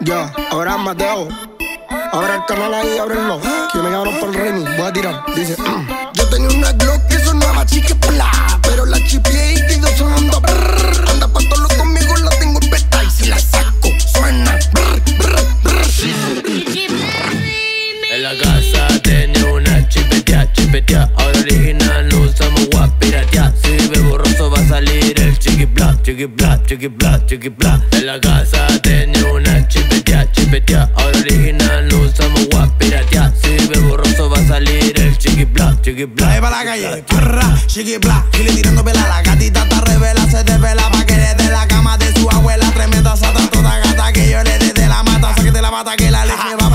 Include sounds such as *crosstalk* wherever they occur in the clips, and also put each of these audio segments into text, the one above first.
Ya, ahora Mateo. Ahora el canal ahí, ábrenlo. Que me llamaron por el remix. Voy a tirar. Dice: *clears throat* Yo tenía una Glock que sonaba chique pla. Pero la chipié y chiqui bla, chiqui bla, chiqui bla En la casa tenía una chipetea, chipetea. Ahora original no usamos guap piratea. Si vive borroso va a salir el chiqui bla, chiqui bla Trae pa' la calle, parra, chiqui bla, gile tirando vela, la gatita está revela, se desvela pa' que le dé la cama de su abuela, tremenda sata, toda gata que yo le dé de la mata, sáquete la mata que la leche va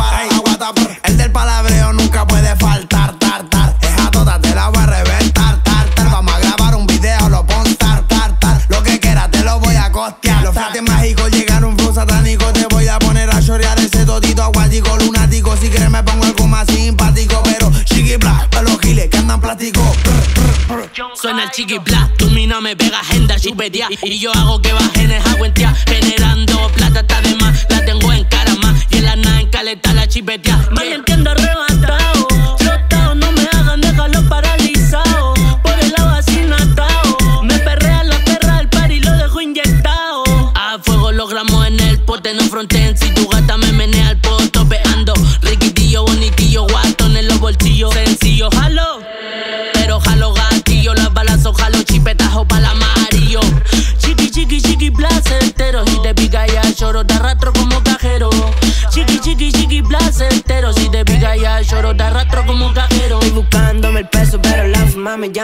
Suena el chiqui bla, tu mina me pega agenda chipetea. Y yo hago que bajen esa cuentia Generando plata está de más, la tengo en cara más. Y en la nada en caleta la chipetea. Mal entiendo arrebatado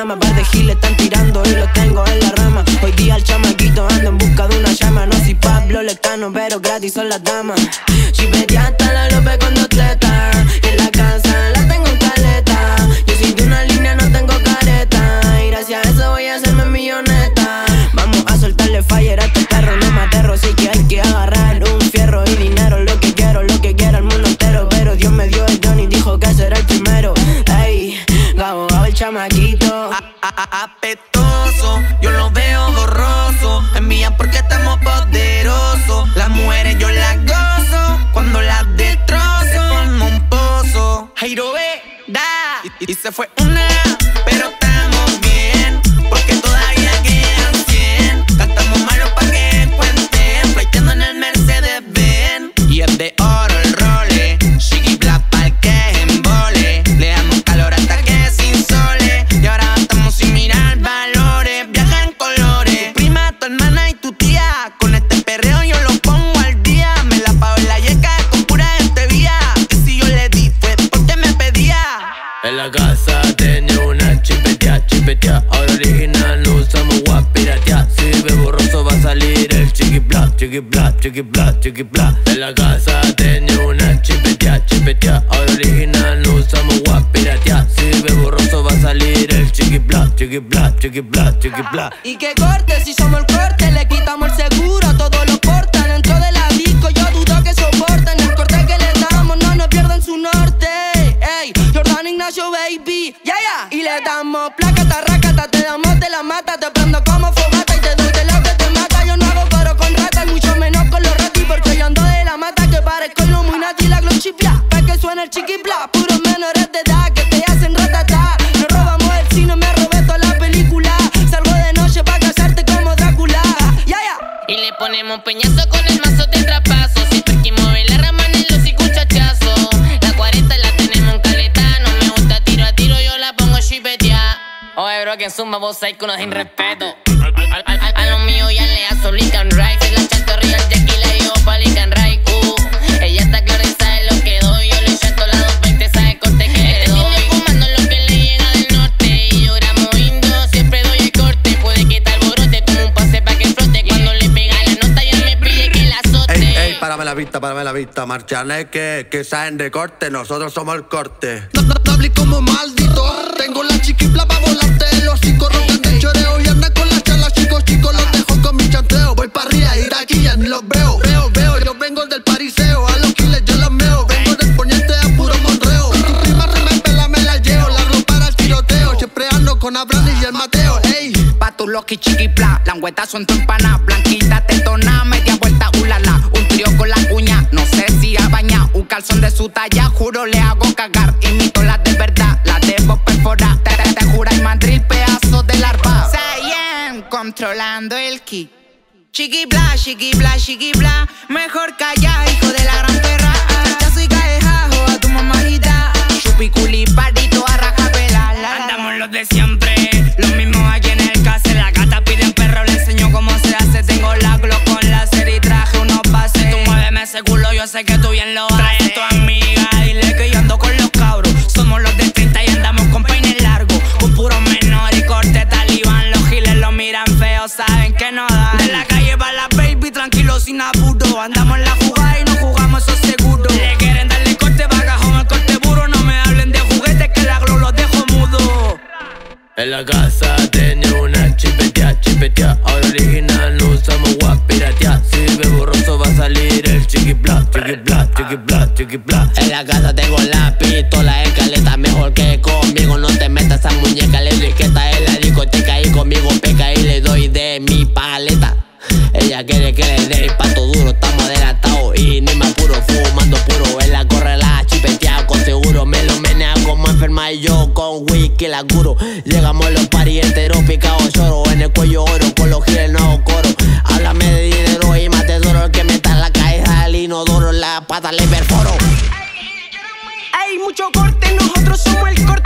llama. Par de giles están tirando y los tengo en la rama. Hoy día el chamaquito anda en busca de una llama. No soy Pablo Lecano, pero gratis son las damas. Chipetea hasta la Y, y chiqui bla, chiqui bla, chiqui bla En la casa tenía una chipetea, chipetea. Original no usamos guap piratea. Si vive borroso va a salir el chiqui bla, chiqui bla, chiqui bla, chiqui bla Y que corte, si somos el corte, le quitamos el seguro, todo lo cortan. Dentro de la Que suma vos hay con sin respeto. A, lo mío ya le Solican Ray. Si la chato real, Jackie le digo Palican Ray. Uh, ella está clara y sabe lo que doy. Yo le chato la 220, sabe corte que le doy. fumando lo que le llega del norte. Y yo gramo indio, siempre doy el corte. Puede que tal borote, tomo un pase pa' que flote. Cuando le pega la nota, ya me pide que la azote. Ey, ey, párame la vista, párame la vista. Marchanes que, que saben de corte, nosotros somos el corte. Hables como maldito. Y el Mateo. Ey, Pa' tu bloque chiquipla. Langüetas son tu empana, blanquita, tetona, media vuelta, ulala. Un trío con la cuña, no sé si a baña. Un calzón de su talla, juro le hago cagar. Imito las de verdad, la debo perforar. Te, te, te jura y mandril, pedazo de larva. Sayen, controlando el kick. Chiqui bla, chiqui bla, chiqui bla. Mejor calla, hijo de la gran perra. Ya soy caejajo a tu mamajita. Chupi culiparito a raja pela. la, la, Andamos los de yo sé que tú bien lo haces. Trae a tu amiga, dile que yo ando con los cabros. Somos los de 30 y andamos con peines largos. Con puro menor y corte talibán. Los giles lo miran feo, saben que no dan. De la calle va la baby, tranquilo sin apuro. Andamos en la jugada y no jugamos eso seguro. Le quieren darle corte, bagajón al corte burro. No me hablen de juguetes que la glo los dejo mudo. En la casa tenía una chipetea, chipetea Ahora original En la casa tengo la pistola, escaleta Mejor que conmigo, no te metas esa muñeca Le riqueta en la discoteca y conmigo peca Y le doy de mi paleta ella quiere que le dé pato duro, estamos adelantados y ni me apuro, fumando puro. En la corre la chipetea con seguro, me lo menea como enferma y yo con whisky la curo. Llegamos los paris enteros picados lloro, en el cuello oro, con los giles no coro. Hay mucho corte, nosotros somos el corte.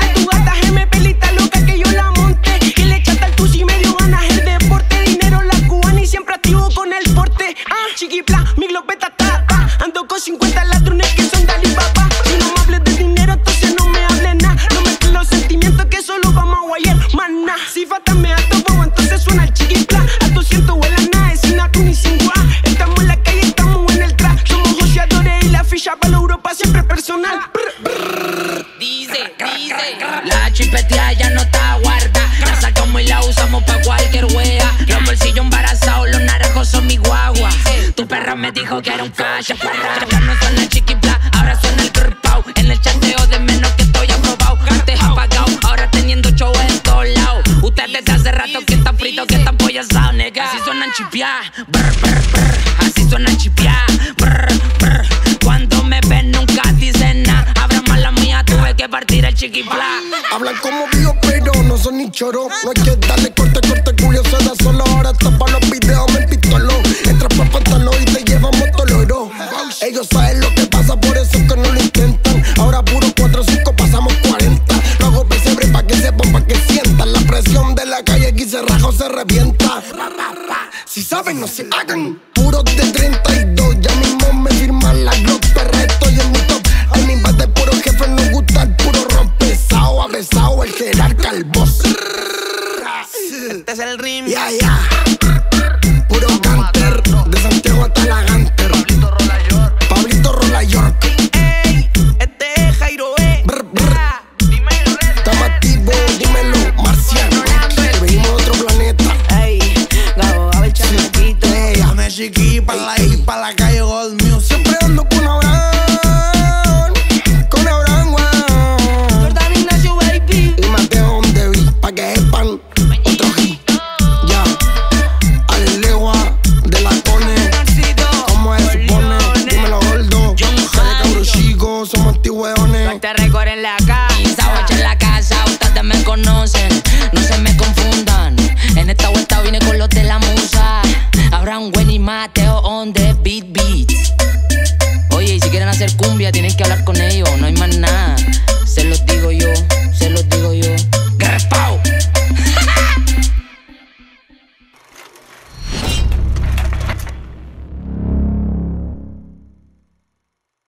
Me dijo que era un cacha Ya no suena el chiquipla, ahora suena el curpao. En el chateo de menos que estoy aprobado. Antes apagado, ahora teniendo show en todos lados. Ustedes de hace rato que están fritos, que están pollasados, nega. Así suenan chipeá, brr, brr, brr. Así suenan chipeá, brr, brr. Cuando me ven nunca dicen nada. Abra mala mía, tuve que partir el chiquipla. Hablan como vio, pero no son ni choro. No hay que darle corte, corte, no se hagan. Puros de 32, ya mismo me firman la Glock. Perra, estoy en mi top. A mi de puro jefe nos gusta el puro rompesao. Avesao, el jerarca, el boss. Este es el rim. Ya, ya. Puro canter. De Santiago hasta la cumbia, tienen que hablar con ellos,